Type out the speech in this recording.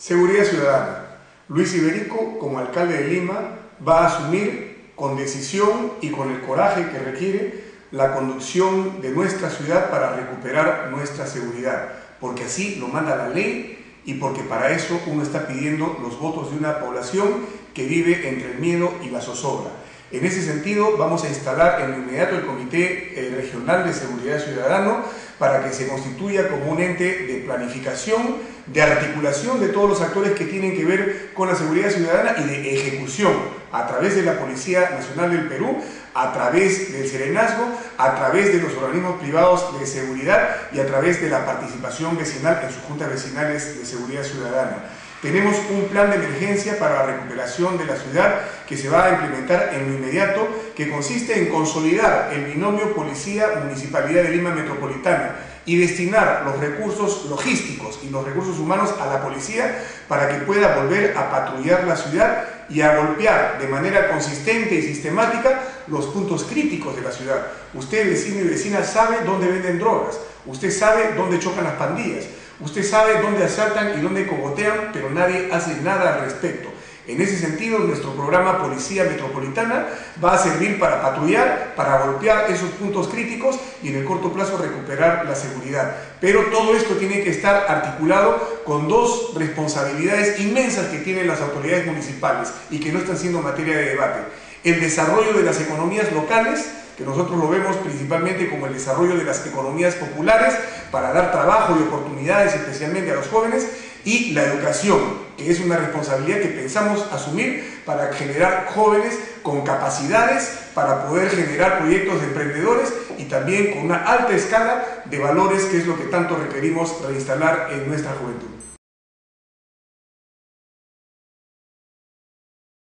Seguridad Ciudadana. Luis Iberico, como alcalde de Lima, va a asumir con decisión y con el coraje que requiere la conducción de nuestra ciudad para recuperar nuestra seguridad, porque así lo manda la ley y porque para eso uno está pidiendo los votos de una población que vive entre el miedo y la zozobra. En ese sentido, vamos a instalar en inmediato el Comité eh, Regional de Seguridad Ciudadano para que se constituya como un ente de planificación, de articulación de todos los actores que tienen que ver con la seguridad ciudadana y de ejecución a través de la Policía Nacional del Perú, a través del Serenazgo, a través de los organismos privados de seguridad y a través de la participación vecinal en sus juntas vecinales de seguridad ciudadana. Tenemos un plan de emergencia para la recuperación de la ciudad que se va a implementar en lo inmediato, que consiste en consolidar el binomio Policía-Municipalidad de Lima Metropolitana y destinar los recursos logísticos y los recursos humanos a la policía para que pueda volver a patrullar la ciudad y a golpear de manera consistente y sistemática los puntos críticos de la ciudad. Usted, vecino y vecina, sabe dónde venden drogas, usted sabe dónde chocan las pandillas, Usted sabe dónde asaltan y dónde cogotean, pero nadie hace nada al respecto. En ese sentido, nuestro programa Policía Metropolitana va a servir para patrullar, para golpear esos puntos críticos y en el corto plazo recuperar la seguridad. Pero todo esto tiene que estar articulado con dos responsabilidades inmensas que tienen las autoridades municipales y que no están siendo materia de debate. El desarrollo de las economías locales, que nosotros lo vemos principalmente como el desarrollo de las economías populares para dar trabajo y oportunidades especialmente a los jóvenes, y la educación, que es una responsabilidad que pensamos asumir para generar jóvenes con capacidades para poder generar proyectos de emprendedores y también con una alta escala de valores, que es lo que tanto requerimos reinstalar en nuestra juventud.